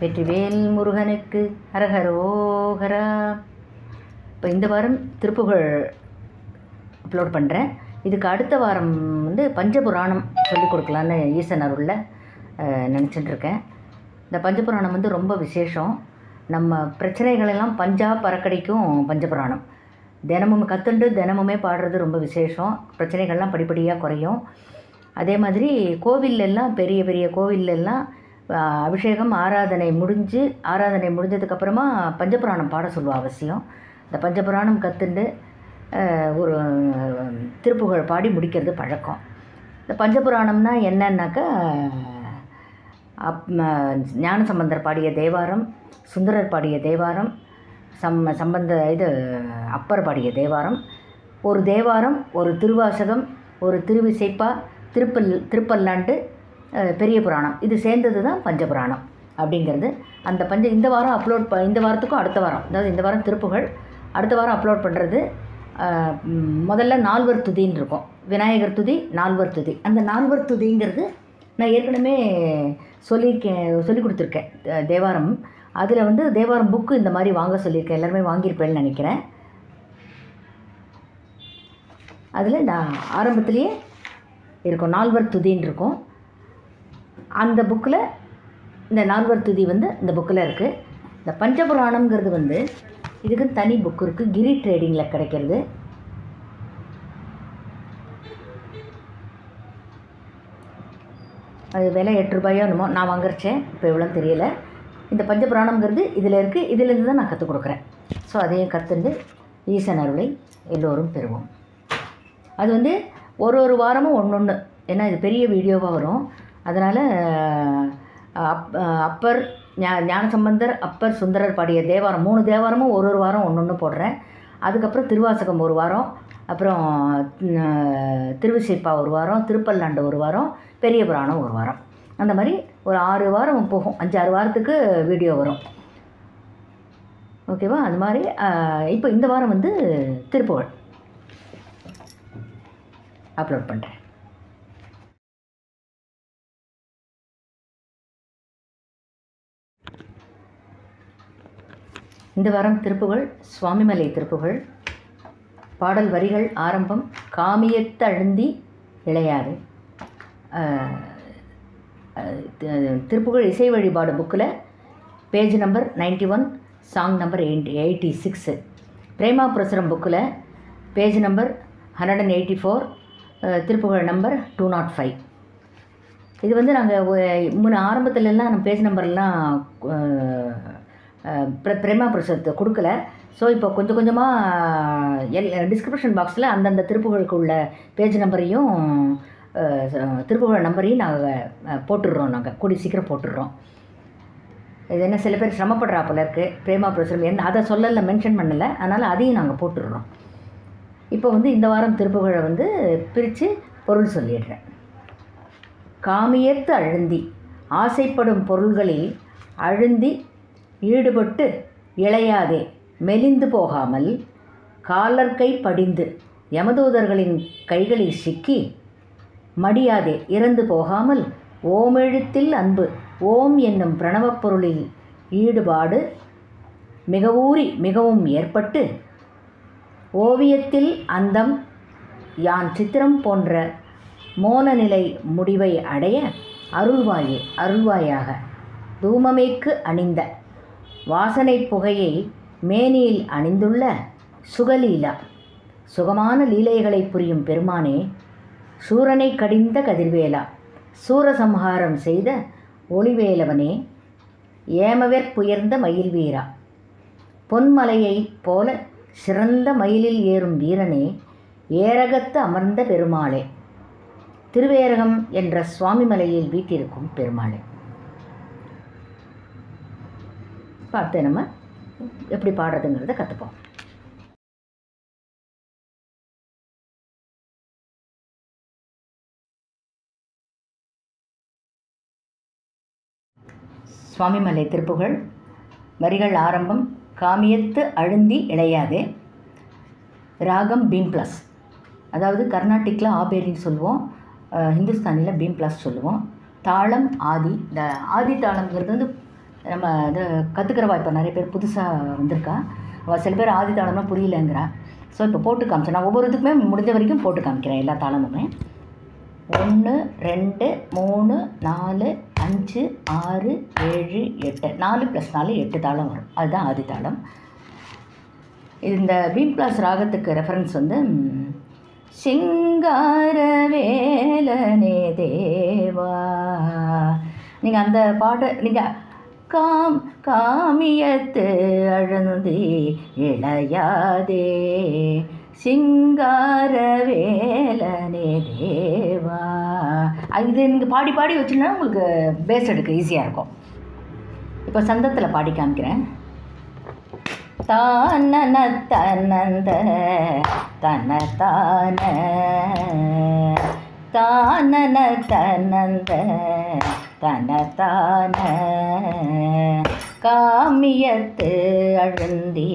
வெற்றிவேல் முருகனுக்கு ஹரஹரோஹரா இப்போ இந்த வாரம் திருப்புகழ் அப்லோட் பண்ணுறேன் இதுக்கு அடுத்த வாரம் வந்து பஞ்சபுராணம் சொல்லிக் கொடுக்கலான்னு ஈசன் அருளில் நினச்சிட்டு இருக்கேன். இந்த பஞ்சபுராணம் வந்து ரொம்ப விசேஷம். நம்ம பிரச்சனைகளெல்லாம் பஞ்சா பறக்கடிக்கும் பஞ்சபுராணம். தினமும் கத்துண்டு தினமுமே பாடுறது ரொம்ப விசேஷம். பிரச்சனைகள்லாம் படிப்படியாக குறையும். அதே மாதிரி கோவில்லெல்லாம் பெரிய பெரிய கோவில்லெல்லாம் அபிஷேகம் ஆராதனை முடிஞ்சு ஆராதனை முடிஞ்சதுக்கப்புறமா பஞ்சபுராணம் பாட சொல்லுவா அவசியம். இந்த பஞ்சபுராணம் கற்றுண்டு ஒரு திருப்புகழ் பாடி முடிக்கிறது பழக்கம். இந்த பஞ்சபுராணம்னா என்னன்னாக்கா அப் ஞான ஞானசம்பந்தர் பாடிய தேவாரம் சுந்தரர் பாடிய தேவாரம் சம் சம்பந்த இது அப்பர் பாடிய தேவாரம் ஒரு தேவாரம் ஒரு திருவாசகம் ஒரு திருவிசைப்பா திருப்பல் திருப்பல்லாண்டு பெரிய புராணம். இது சேர்ந்தது தான் பஞ்சபுராணம் அப்படிங்கிறது. அந்த பஞ்ச இந்த வாரம் அப்லோட் ப இந்த வாரத்துக்கும் அடுத்த வாரம். அதாவது இந்த வாரம் திருப்புகழ் அடுத்த வாரம் அப்லோட் பண்ணுறது முதல்ல நால்வர் துதின்னு இருக்கும். விநாயகர் துதி நால்வர் துதி. அந்த நால்வர் துதிங்கிறது நான் ஏற்கனவே சொல்லியிருக்கேன் சொல்லி கொடுத்துருக்கேன். தேவாரம். அதில் வந்து தேவாரம் புக்கு இந்த மாதிரி வாங்க சொல்லியிருக்கேன் எல்லாருமே வாங்கியிருப்பேன்னு நினைக்கிறேன். அதில் நான் ஆரம்பத்துலேயே இருக்கும். நால்வர் துதின்னு இருக்கும். அந்த புக்கில் இந்த நால்வர் துதி வந்து இந்த புக்கில் இருக்குது இந்த பஞ்சபுராணம்ங்கிறது வந்து இதுக்கு தனி புக்கு இருக்குது கிரி ட்ரேடிங்கில் கிடைக்கிறது. அது விலை எட்டு ரூபாயோ என்னமோ நான் வாங்குறச்சேன் இப்போ எவ்வளோன்னு தெரியல. இந்த பஞ்சபுராணம்ங்கிறது இதில் இருக்குது இதிலேருந்து தான் நான் கற்றுக் கொடுக்குறேன். ஸோ அதையும் கற்றுண்டு ஈசன் அருளை எல்லோரும் பெறுவோம். அது வந்து ஒரு ஒரு வாரமும் ஒன்று ஒன்று ஏன்னா இது பெரிய வீடியோவாக வரும். அதனால் அப் அப்பர் ஞா ஞானசம்பந்தர் அப்பர் சுந்தரர் பாடிய தேவாரம் மூணு தேவாரமும் ஒரு ஒரு வாரம் ஒன்று ஒன்று போடுறேன். அதுக்கப்புறம் திருவாசகம் ஒரு வாரம் அப்புறம் திருவிசைப்பா ஒரு வாரம் திருப்பல்லாண்டு ஒரு வாரம் பெரிய புராணம் ஒரு வாரம். அந்த மாதிரி ஒரு ஆறு வாரம் போகும். அஞ்சு ஆறு வாரத்துக்கு வீடியோ வரும். ஓகேவா? அது மாதிரி இப்போ இந்த வாரம் வந்து திருப்புகழ். அப்லோட் பண்ணுறேன் இந்த வாரம் திருப்புகழ் சுவாமிமலை திருப்புகழ் பாடல் வரிகள் ஆரம்பம் காமியத்தழுந்தி இளையாறு. திருப்புகள் திருப்புகழ் இசை வழிபாடு புக்கில் page number 91 one song number eighty eighty six. Prema புரசுரம் புக்கில் page number hundred and eighty four Thiruppugazh number two naught five. இது வந்து நாங்கள் முன்ன ஆரம்பத்துலலாம் நம்ம பேஜ் நம்பர்லாம் பிரேமா பிரசத்தை கொடுக்கல. ஸோ இப்போ கொஞ்சம் கொஞ்சமாக எல் டிஸ்கிரிப்ஷன் பாக்ஸில் அந்தந்த திருப்புகளுக்கு உள்ள பேஜ் நம்பரையும் திருப்புகள் நம்பரையும் நாங்கள் போட்டுடுறோம் நாங்கள் கூடி சீக்கிரம் போட்டுடுறோம். இது என்ன சில பேர் சிரமப்படுறா போல இருக்குது பிரேமா பிரசுரம் என்ன அதை சொல்லலை மென்ஷன் பண்ணலை. அதனால் அதையும் நாங்கள் போட்டுடுறோம். இப்போ வந்து இந்த வாரம் திருப்புகழை வந்து பிரித்து பொருள் சொல்லிடுறேன். காமியத்து அழுந்தி ஆசைப்படும் பொருள்களில் அழுந்தி ஈடுபட்டு இளையாதே மெலிந்து போகாமல் காலர்கை படிந்து யமதூதர்களின் கைகளில் சிக்கி மடியாதே இறந்து போகாமல் ஓமெழுத்தில் அன்பு ஓம் என்னும் பிரணவப் பொருளில் ஈடுபாடு மிகவூறி மிகவும் ஏற்பட்டு ஓவியத்தில் அந்தம் யான் சித்திரம் போன்ற மோனநிலை முடிவை அடைய அருள்வாயே அருள்வாயாக தூமமேக்கு அணிந்த வாசனை புகையை மேனியில் அணிந்துள்ள சுகலீலா. சுகமான லீலைகளை புரியும் பெருமானே சூரனை கடிந்த கதிர்வேலா சூரசம்ஹாரம் செய்த ஒளிவேலவனே ஏமவெற்புயர்ந்த மயில் வீரா பொன்மலையைப் போல சிறந்த மயிலில் ஏறும் வீரனே ஏரகத்து அமர்ந்த பெருமாளே. திருவேரகம் என்ற சுவாமிமலையில் வீட்டிருக்கும் பெருமாளே. பார்த்து நம்ம எப்படி பாடுறதுங்கிறத கற்றுப்போம் சுவாமிமலை திருப்புகழ் வரிகள் ஆரம்பம் காமியத்து அழுந்தி இழையாதே ராகம் பீம் ப்ளஸ். அதாவது கர்நாட்டிக்கில் ஆபேரின்னு சொல்லுவோம் ஹிந்துஸ்தானியில் பீம் ப்ளஸ் சொல்லுவோம். தாளம் ஆதி இந்த ஆதி தாளம்ங்கிறது வந்து நம்ம இது கற்றுக்கிறவா இப்போ நிறைய பேர் புதுசாக வந்திருக்கா. அவள் சில பேர் ஆதி தாளம்லாம் புரியலங்கிறா. ஸோ இப்போ போட்டு காமிச்சேன். நான் ஒவ்வொரு இதுக்குமே முடிஞ்ச வரைக்கும் போட்டு காமிக்கிறேன் எல்லா தாளமுமே. ஒன்று ரெண்டு மூணு நாலு அஞ்சு ஆறு ஏழு எட்டு. நாலு ப்ளஸ் நாலு எட்டு தாளம் வரும். அதுதான் ஆதி தாளம். இந்த பீம் பிளாஸ் ராகத்துக்கு ரெஃபரன்ஸ் வந்து சிங்கார வேலனே தேவா. நீங்கள் அந்த பாட்டு நீங்கள் காம் காமியத்து அழுந்தி இளையாதே. சிங்காரவேலனே தேவா. இது நீங்கள் பாடி பாடி வச்சுன்னா உங்களுக்கு பேஸ் எடுக்க ஈஸியாக இருக்கும். இப்போ சந்தத்தில் பாடி காமிக்கிறேன். தான தனந்த தன தான தானன தனந்த தனத்தான காமியத்து அழுந்தி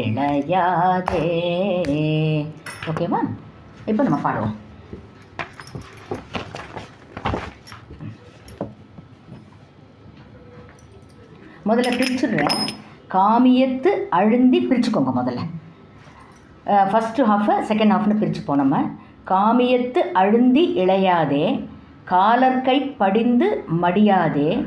இளையாதே ஓகேவா இப்போ நம்ம பாடுவோம். முதல்ல பிரிச்சுடுறேன். காமியத்து அழுந்தி பிரிச்சுக்கோங்க முதல்ல. ஃபஸ்ட்டு ஹாஃபு செகண்ட் ஹாஃப்னு பிரிச்சுப்போம் நம்ம. காமியத்து அழுந்தி இளையாதே காலர்கை படிந்து மடியாதே.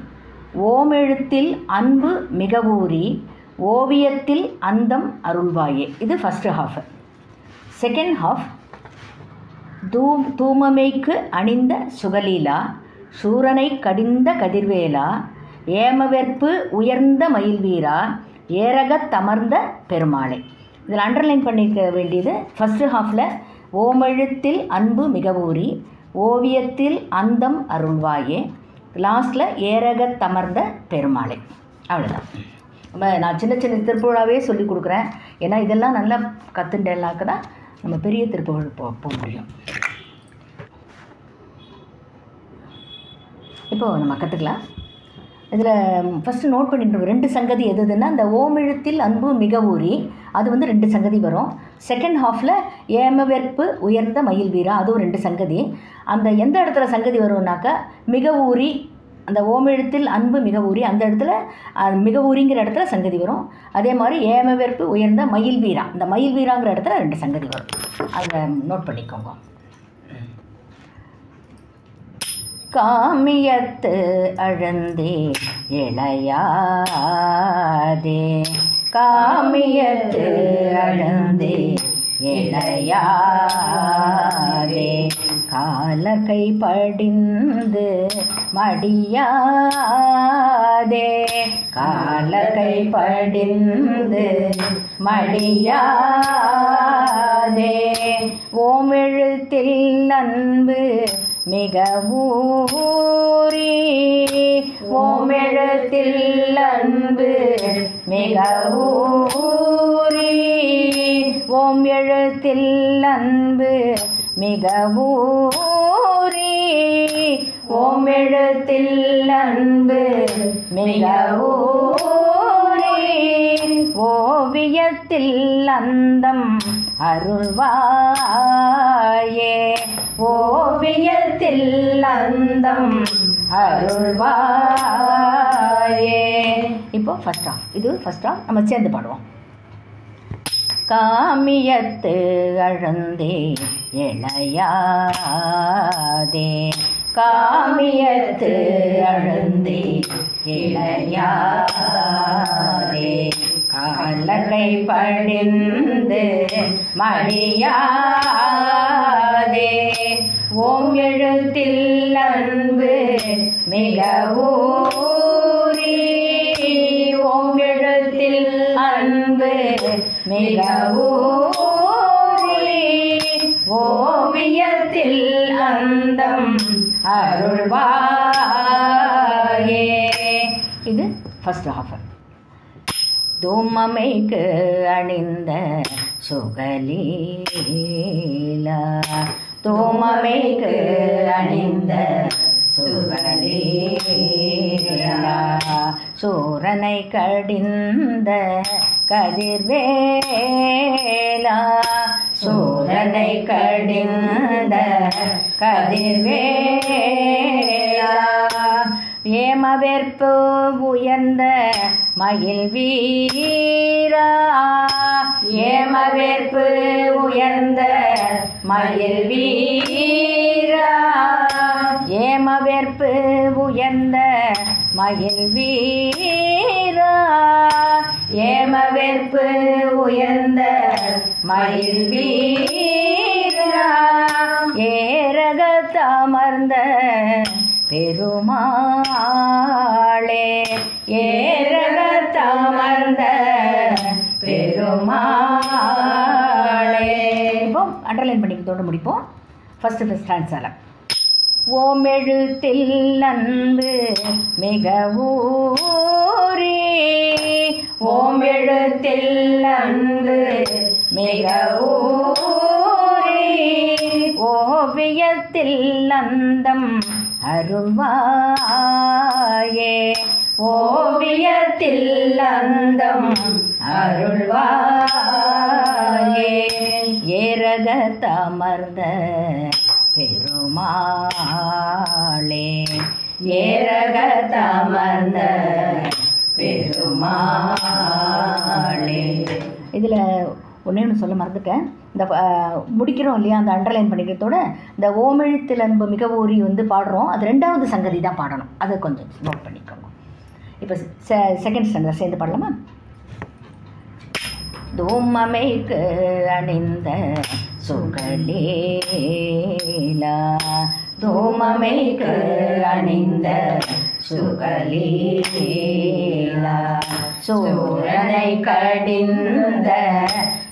ஓமெழுத்தில் அன்பு மிகவூரி ஓவியத்தில் அந்தம் அருள்வாயே. இது ஃபஸ்ட்டு ஹாஃப் செகண்ட் ஹாஃப் தூ தூமமைக்கு அணிந்த சுகலீலா சூரனை கடிந்த கதிர்வேலா ஏமவெற்பு உயர்ந்த மயில்வீரா ஏரகத் தமர்ந்த பெருமாளை. இதில் அண்டர்லைன் பண்ணிக்க வேண்டியது ஃபஸ்ட்டு ஹாஃபில் ஓமெழுத்தில் அன்பு மிகவூரி ஓவியத்தில் அந்தம் அருள்வாயே. லாஸ்ட்டில் ஏரகத் தமர்ந்த பெருமாளை. அவ்வளோதான் நம்ம நான் சின்ன சின்ன திருப்புழாவே சொல்லி கொடுக்குறேன். ஏன்னா இதெல்லாம் நல்லா கற்றுண்டேலாக்க தான் நம்ம பெரிய திருப்புகழ் போ போக முடியும். இப்போது நம்ம கற்றுக்கலாம் இதில் ஃபஸ்ட்டு நோட் பண்ணிட்டு ரெண்டு சங்கதி எது எதுன்னா இந்த ஓமெழுத்தில் அன்பு மிக ஊறி அது வந்து ரெண்டு சங்கதி வரும். செகண்ட் ஹாஃபில் ஏமவெற்பு உயர்ந்த மயில் வீரா அதுவும் ரெண்டு சங்கதி. அந்த எந்த இடத்துல சங்கதி வரும்னாக்கா மிக ஊறி அந்த ஓமெழுத்தில் அன்பு மிக ஊறி அந்த இடத்துல மிக ஊறிங்கிற இடத்துல சங்கதி வரும். அதே மாதிரி ஏமவெற்பு உயர்ந்த மயில் வீரா இந்த மயில் வீராங்கிற இடத்துல ரெண்டு சங்கதி வரும். அதை நோட் பண்ணிக்கோங்க. காமியத்து அழந்தே இளையாதே. காமியத்து அழந்தே இளையாரே. காலகை படிந்து மடியாதே. காலகை படிந்து மடியாதே. ஓமெழுத்தில் அன்பு மிக ஓமெழுத்தில் அன்பு மிகவூரி ஓம் எழுத்தில் அன்பு மிகவூரி ஓம் எழுத்தில் அன்பு மிகவூரி ஓவியத்தில் அந்தம் அருள்வாயே. ஓவியத்தில் அந்தம் அருள்வாயே. இப்போ ஃபஸ்ட் ஆஃப் இது ஃபஸ்ட் ஆஃப் நம்ம சேர்ந்து பாடுவோம். காமியத்து அழந்தே இளையாதே. காமியத்து அழந்தே இளையா பல்லக்கை படிந்து மடியாதே. ஓம் எழுத்தில் அன்பு மிகவூரி ஓம் எழுத்தில் அன்பு மிகவூரி ஓவியத்தில் அந்தம் அருள்வாயே. இது ஃபஸ்ட் ஆஃபர் தூமமைக்கு அணிந்த சுகலீலா. தூமமைக்கு அணிந்த சுகலீலா. சூரனை கடிந்த கதிர்வேலா. சூரனை கடிந்த கதிர்வேலா. ஏமவெற்பு உயர்ந்த மயில் வீரா ஏமவேற்பு உயர்ந்த மயில் வீரா ஏமவேற்பு உயர்ந்த மயில் வீரா ஏமவேற்பு உயர்ந்த மயில் வீரா. ஏரகத்தமர்ந்த பெருமா அண்டர்லைன் முடிப்போம். ஃபஸ்ட்டு ஃபஸ்ட் ஆன்சர் ஓமெழுத்தில் அன்பு மிக ஊரே. ஓமெழுத்தில் அன்பு மிக ஓவியத்தில் அந்தம் அருள்வாயே. ஓவியத்தில் அந்தம் அருள்வாயே ஏரகத்தமர்ந்த பெருமாளே. ஏரகத்தமர்ந்த பெருமாளே. இதில் ஒன்றே ஒன்று சொல்ல மறந்துட்டேன். இந்த முடிக்கிறோம் இல்லையா? அந்த அண்டர்லைன் பண்ணிக்கிறதோட இந்த ஓமெழுத்தில் அன்பு மிக ஊறி வந்து பாடுறோம். அது ரெண்டாவது சங்கதி தான் பாடணும். அதை கொஞ்சம் நோட் பண்ணிக்கோங்க. இப்போ செகண்ட் ஸ்டாண்டர்ட் சேர்ந்து பாடலாமா? தூமமைக்கு அணிந்த சுகலீலா. தூமமைக்கு அணிந்த சுகலீலா. சூரனை கடிந்த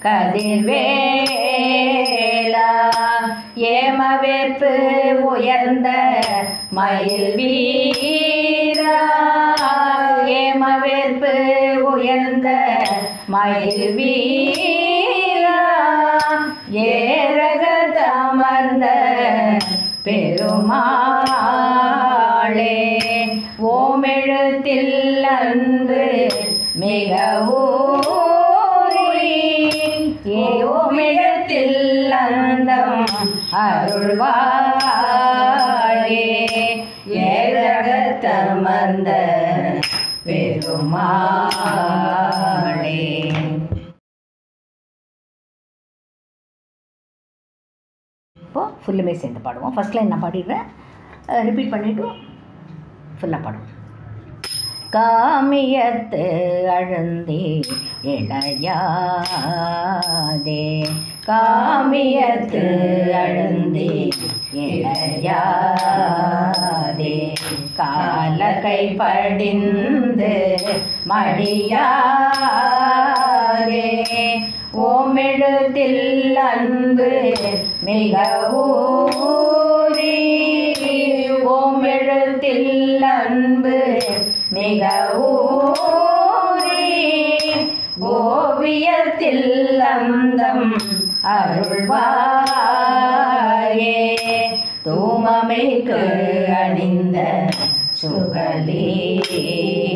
கதிர்வேலா. ஏமவேற்பு உயர்ந்த மயில் வீரா. ஏமவேற்பு உயர்ந்த மயில் வீரா ஏரகத்தமர்ந்த பெருமாளே ஓமெழுத்தில் அன்பு மிக ஓமெழுத்தில் அந்தம் அருள்வாயே ஏரகத்தமர்ந்த பெருமாள். இப்போது ஃபுல்லுமே சேர்ந்து பாடுவோம். ஃபஸ்ட் லைன் நான் பாடிடுறேன் ரிப்பீட் பண்ணிவிட்டு ஃபுல்லாக பாடுவோம். காமியத்து அழுந்தி இளையாதே. காமியத்து அழுந்தி இளையாதே. கால கைப்படிந்து மடியா மடியாதே ஓமெழுத்தில் அன்பு மிகவூரி. ஊறி ஓமெழுத்தில் அன்பு மிகவூரி. ஓவியத்தில் அந்தம் அருள்வாயே. தூமமைக்கு அணிந்த சுகலீலா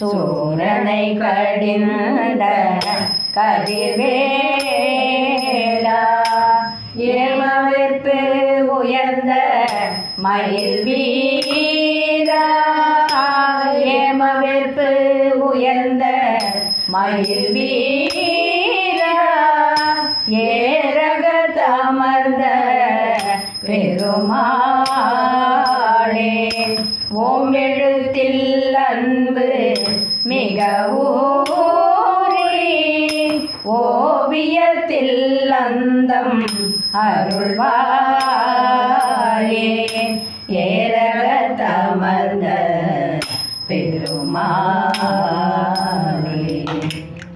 சூரனை கடிந்த கதிர்வேலா ஏமவிற்கு உயர்ந்த மயில் வீரா ஏமவிற்கு உயர்ந்த மயில் வீரா. எழுத்தில் அன்பு மிக ஊறி ஓவியத்தில் அந்தம் அருள்வாயே. ஏரகத்தமர்ந்த பெருமாளே.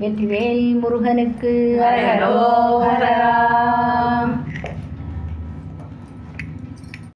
வெற்றிவேல் முருகனுக்கு. அரகரோகரா